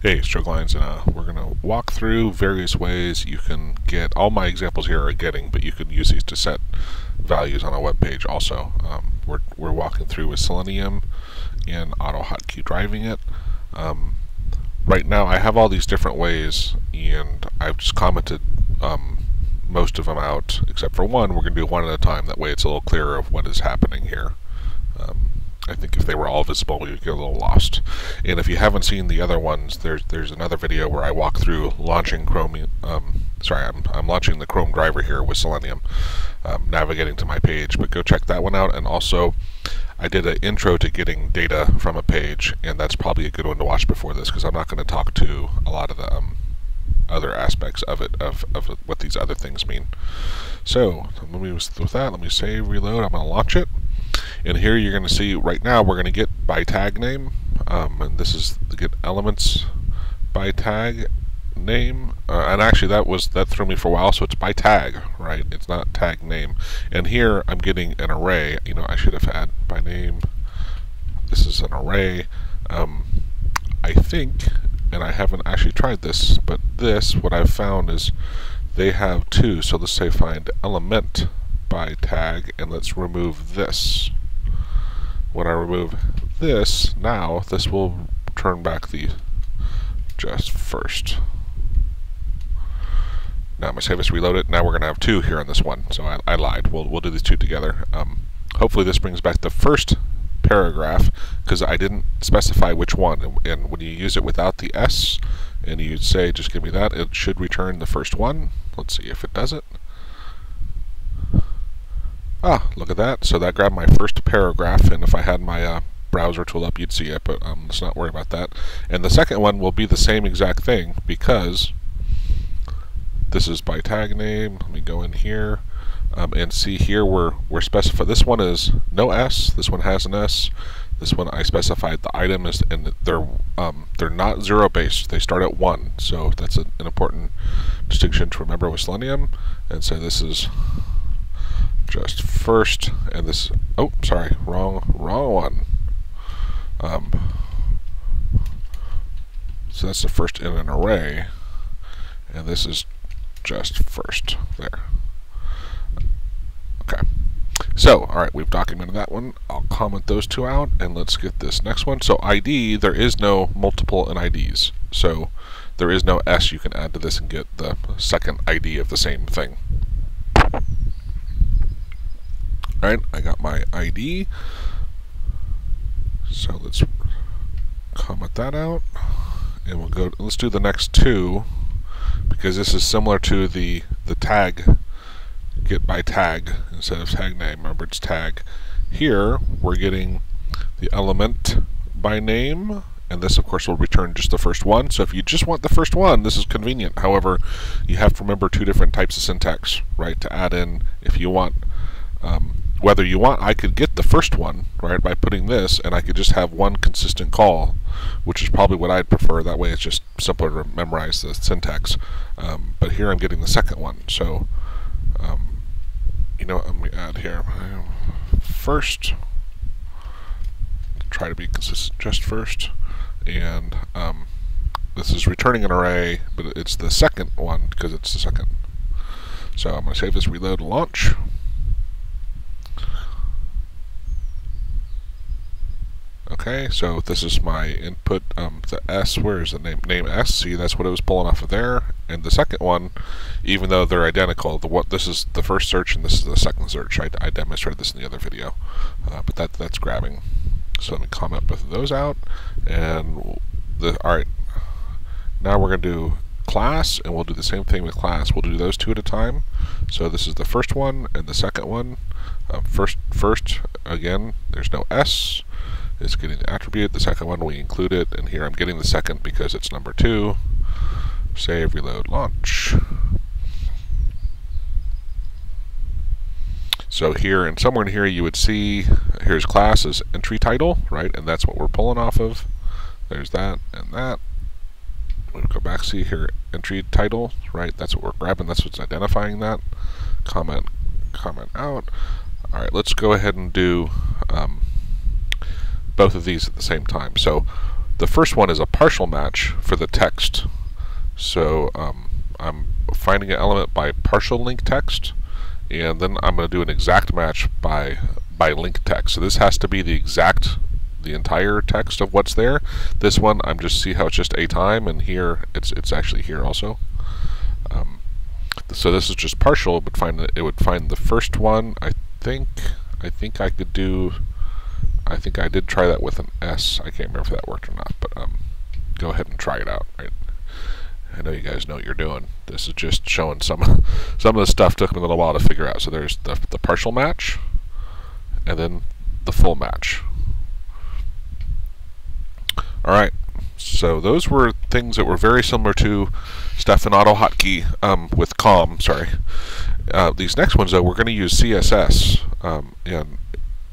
Hey, Joe Glines, and uh, we're going to walk through various ways you can get, all my examples here are getting, but you could use these to set values on a web page also. Um, we're, we're walking through with Selenium and AutoHotkey driving it. Um, right now I have all these different ways, and I've just commented um, most of them out, except for one. We're going to do one at a time, that way it's a little clearer of what is happening here. I think if they were all visible, you'd get a little lost. And if you haven't seen the other ones, there's there's another video where I walk through launching Chrome. Um, sorry, I'm I'm launching the Chrome driver here with Selenium, um, navigating to my page. But go check that one out. And also, I did an intro to getting data from a page, and that's probably a good one to watch before this because I'm not going to talk to a lot of the um, other aspects of it of, of what these other things mean. So let me with that. Let me save, reload. I'm going to launch it. And here you're going to see right now we're going to get by tag name. Um, and this is the get elements by tag name. Uh, and actually that was that threw me for a while. So it's by tag, right? It's not tag name. And here I'm getting an array. You know, I should have had by name. This is an array. Um, I think, and I haven't actually tried this, but this, what I've found is they have two. So let's say find element by tag, and let's remove this. When I remove this, now this will turn back the just first. Now I'm going to save this, reload it. Now we're going to have two here on this one. So I, I lied. We'll, we'll do these two together. Um, hopefully this brings back the first paragraph because I didn't specify which one. And, and when you use it without the S and you say just give me that, it should return the first one. Let's see if it does it. Ah, look at that. So that grabbed my first paragraph, and if I had my uh, browser tool up, you'd see it, but um, let's not worry about that. And the second one will be the same exact thing because this is by tag name. Let me go in here um, and see here we're, we're specified. this one is no S, this one has an S, this one I specified the item is, and they're um, they're not zero based. They start at one, so that's an important distinction to remember with Selenium. And so this is just first, and this, oh, sorry, wrong, wrong one. Um, so that's the first in an array, and this is just first, there. Okay. So, alright, we've documented that one. I'll comment those two out, and let's get this next one. So ID, there is no multiple in IDs. So there is no S you can add to this and get the second ID of the same thing. Alright, I got my ID. So let's comment that out. And we'll go, let's do the next two, because this is similar to the, the tag, get by tag, instead of tag name, remember it's tag. Here, we're getting the element by name, and this of course will return just the first one. So if you just want the first one, this is convenient. However, you have to remember two different types of syntax, right, to add in if you want um, whether you want, I could get the first one, right, by putting this, and I could just have one consistent call, which is probably what I'd prefer. That way it's just simpler to memorize the syntax. Um, but here I'm getting the second one. So, um, you know, let me add here. First, try to be consistent just first. And um, this is returning an array, but it's the second one because it's the second. So I'm going to save this, reload, launch. Okay, so this is my input, um, the S, where is the name, name S, see that's what it was pulling off of there, and the second one, even though they're identical, the what this is the first search and this is the second search, I, I demonstrated this in the other video, uh, but that that's grabbing. So let me comment both of those out, and the, alright, now we're going to do class, and we'll do the same thing with class, we'll do those two at a time, so this is the first one and the second one, uh, first, first, again, there's no S, is getting the attribute. The second one, we include it, and here I'm getting the second because it's number two. Save, reload, launch. So here and somewhere in here you would see, here's class as entry title, right? And that's what we're pulling off of. There's that and that. We'll go back, see here, entry title, right? That's what we're grabbing, that's what's identifying that. Comment, comment out. All right, let's go ahead and do um, both of these at the same time. So the first one is a partial match for the text. So um, I'm finding an element by partial link text, and then I'm going to do an exact match by by link text. So this has to be the exact the entire text of what's there. This one, I'm just see how it's just a time, and here it's it's actually here also. Um, so this is just partial, but find it would find the first one. I think I think I could do. I think I did try that with an S. I can't remember if that worked or not, but um, go ahead and try it out. Right. I know you guys know what you're doing. This is just showing some some of the stuff took me a little while to figure out. So there's the the partial match, and then the full match. All right. So those were things that were very similar to stuff in AutoHotkey um, with COM. Sorry. Uh, these next ones, though, we're going to use CSS, um, and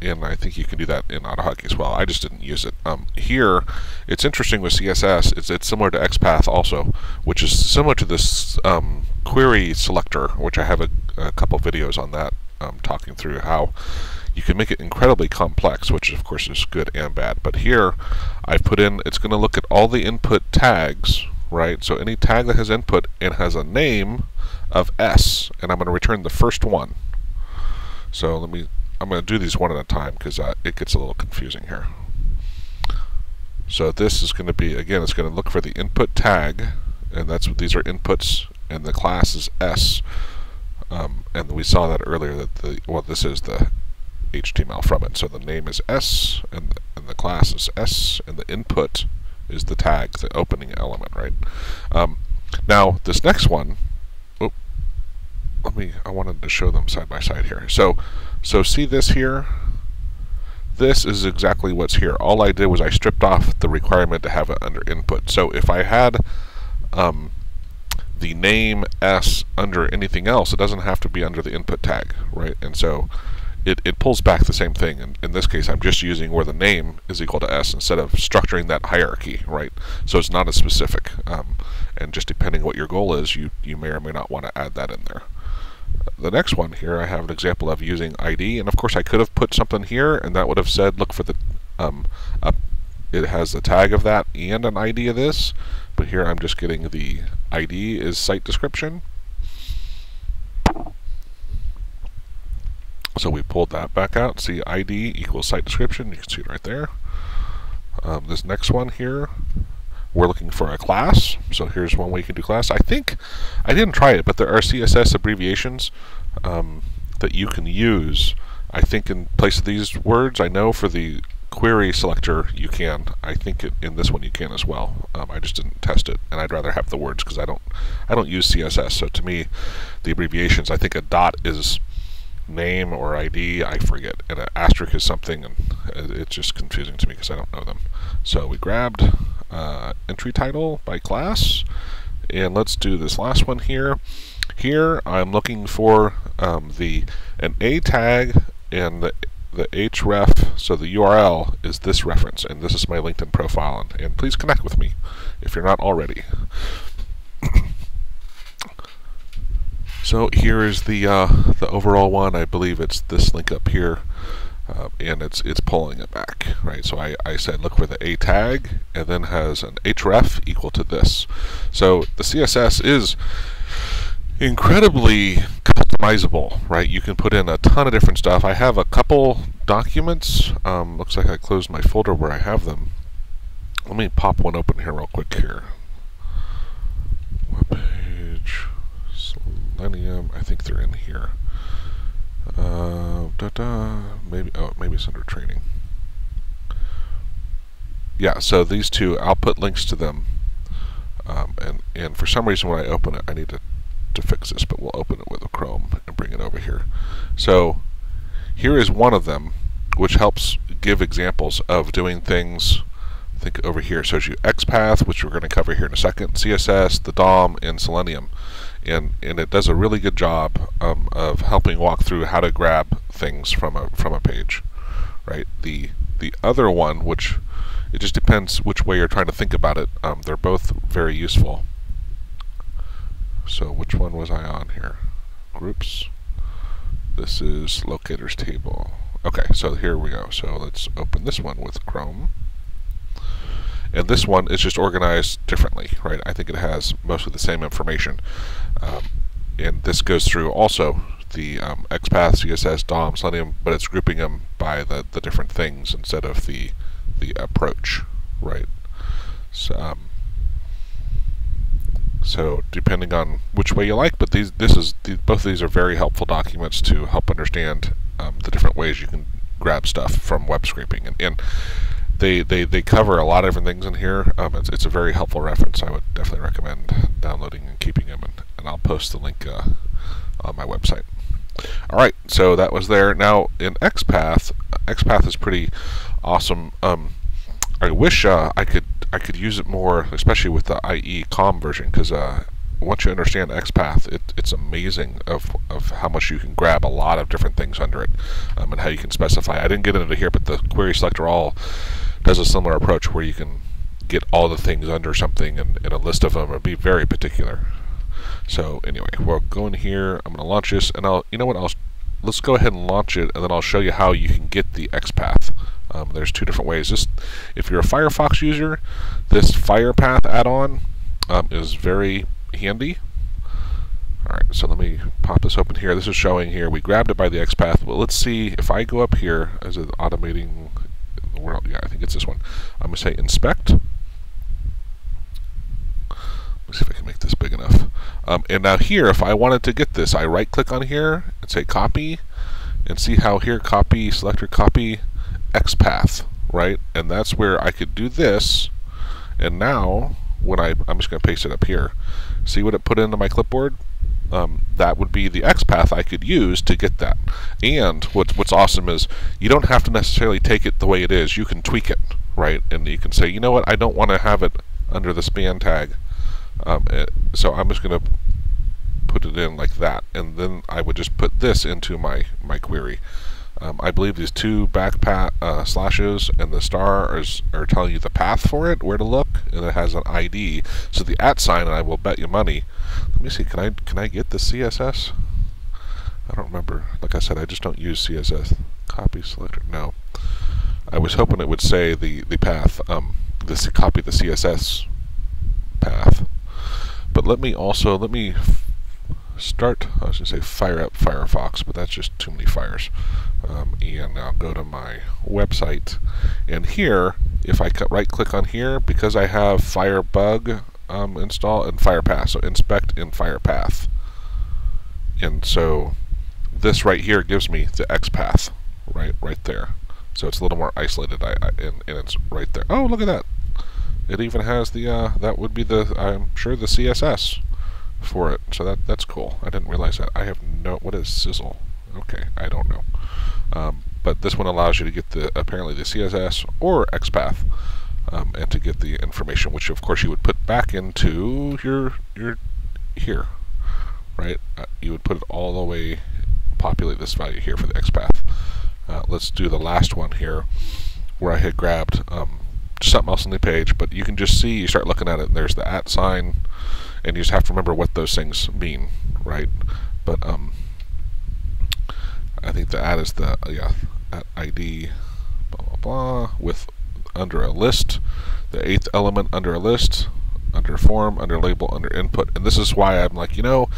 and I think you can do that in AutoHotkey as well. I just didn't use it. Um, here, it's interesting with CSS. It's it's similar to XPath also, which is similar to this um, query selector, which I have a, a couple videos on that, um, talking through how you can make it incredibly complex, which of course is good and bad. But here, I've put in, it's going to look at all the input tags, right? So any tag that has input and has a name of S, and I'm going to return the first one. So let me, I'm going to do these one at a time because uh, it gets a little confusing here. So this is going to be, again, it's going to look for the input tag, and that's what these are inputs, and the class is S. Um, and we saw that earlier that the, well, this is the HTML from it. So the name is S, and the, and the class is S, and the input is the tag, the opening element, right? Um, now, this next one, oh, let me, I wanted to show them side by side here. So, so see this here? This is exactly what's here. All I did was I stripped off the requirement to have it under input. So if I had um, the name S under anything else, it doesn't have to be under the input tag, right? And so it, it pulls back the same thing. And in this case, I'm just using where the name is equal to S instead of structuring that hierarchy, right? So it's not as specific. Um, and just depending what your goal is, you, you may or may not want to add that in there. The next one here, I have an example of using ID. And of course, I could have put something here, and that would have said, look for the, um, it has the tag of that and an ID of this. But here I'm just getting the ID is site description. So we pulled that back out. See ID equals site description. You can see it right there. Um, this next one here, we're looking for a class. So here's one way you can do class. I think, I didn't try it, but there are CSS abbreviations um, that you can use. I think in place of these words, I know for the query selector you can. I think it, in this one you can as well. Um, I just didn't test it, and I'd rather have the words because I don't, I don't use CSS. So to me, the abbreviations, I think a dot is name or ID, I forget. And an asterisk is something, and it's just confusing to me because I don't know them. So we grabbed uh, entry title by class, and let's do this last one here. Here I'm looking for um, the an A tag and the the href, so the URL is this reference, and this is my LinkedIn profile, and, and please connect with me if you're not already. So here is the uh, the overall one. I believe it's this link up here, uh, and it's it's pulling it back, right? So I, I said look for the a tag, and then has an href equal to this. So the CSS is incredibly customizable, right? You can put in a ton of different stuff. I have a couple documents. Um, looks like I closed my folder where I have them. Let me pop one open here real quick here. Selenium. I think they're in here. Uh, da -da, maybe oh maybe it's under training. Yeah, so these two, I'll put links to them. Um, and and for some reason when I open it, I need to to fix this, but we'll open it with a Chrome and bring it over here. So here is one of them, which helps give examples of doing things. I think over here shows you XPath, which we're going to cover here in a second, CSS, the DOM, and Selenium and and it does a really good job um, of helping walk through how to grab things from a from a page, right? The the other one, which it just depends which way you're trying to think about it. Um, they're both very useful. So which one was I on here? Groups. This is locators table. Okay, so here we go. So let's open this one with Chrome. And this one is just organized differently, right? I think it has mostly the same information. Um, and this goes through also the um, XPath, CSS, DOM, Selenium, but it's grouping them by the, the different things instead of the the approach, right? So, um, so depending on which way you like, but these this is the, both of these are very helpful documents to help understand um, the different ways you can grab stuff from web scraping, and, and they, they they cover a lot of different things in here. Um, it's, it's a very helpful reference. I would definitely recommend downloading and keeping them, and, and I'll post the link uh, on my website. All right, so that was there. Now in XPath, XPath is pretty awesome. Um, I wish uh, I could I could use it more, especially with the IE COM version, because uh, once you understand XPath, it, it's amazing of, of how much you can grab a lot of different things under it um, and how you can specify. I didn't get into here, but the query selector all does a similar approach where you can get all the things under something and, a list of them and be very particular. So anyway, we'll go in here. I'm going to launch this, and I'll you know what? I'll let's go ahead and launch it, and then I'll show you how you can get the XPath. Um, there's two different ways. If you're a Firefox user, this FirePath add-on um, is very handy. Alright, so let me pop this open here. This is showing here, we grabbed it by the XPath. Well, let's see, if I go up here, as it automating Yeah, I think it's this one. I'm going to say inspect. Let's see if I can make this big enough. Um, and now here, if I wanted to get this, I right click on here and say copy, and see how here copy, selector copy, XPath, right? And that's where I could do this, and now when I, I'm just going to paste it up here. See what it put into my clipboard? Um, that would be the XPath I could use to get that. And what's, what's awesome is you don't have to necessarily take it the way it is. You can tweak it, right? And you can say, you know what, I don't want to have it under the span tag. Um, it, so I'm just going to put it in like that. And then I would just put this into my, my query. Um, I believe these two back uh, slashes and the star is, are telling you the path for it, where to look, and it has an ID. So the at sign, I will bet you money. Let me see. Can I can I get the CSS? I don't remember. Like I said, I just don't use CSS. Copy selector. No. I was hoping it would say the the path. Um, this copy the CSS path. But let me also let me start, I was going to say fire up Firefox, but that's just too many fires. Um, and I'll go to my website. And here, if I right click on here, because I have Firebug um, install and FirePath, so inspect in FirePath. And so this right here gives me the XPath, right, right there. So it's a little more isolated, I, I, and, and it's right there. Oh, look at that! It even has the, uh, that would be the, I'm sure the CSS for it. So that that's cool. I didn't realize that. I have no. What is Sizzle? Okay, I don't know. Um, but this one allows you to get the apparently the CSS or XPath, um, and to get the information, which of course you would put back into your your here, right? Uh, you would put it all the way, populate this value here for the XPath. Uh, let's do the last one here, where I had grabbed um, something else on the page, but you can just see, you start looking at it, there's the at sign, and you just have to remember what those things mean, right? But um, I think the at is the yeah at ID blah blah blah with under a list, the eighth element under a list, under form, under label, under input, and this is why I'm like, you know,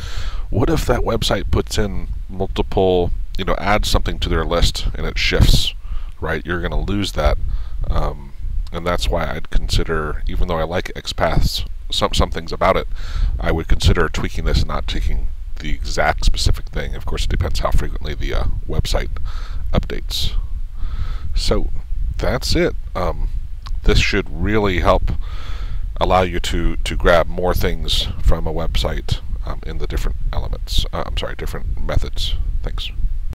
what if that website puts in multiple, you know, adds something to their list and it shifts, right? You're going to lose that. Um, and that's why I'd consider, even though I like XPaths some some things about it, I would consider tweaking this and not taking the exact specific thing. Of course, it depends how frequently the uh, website updates. So that's it. Um, this should really help allow you to to grab more things from a website um, in the different elements. Uh, I'm sorry, different methods. Thanks.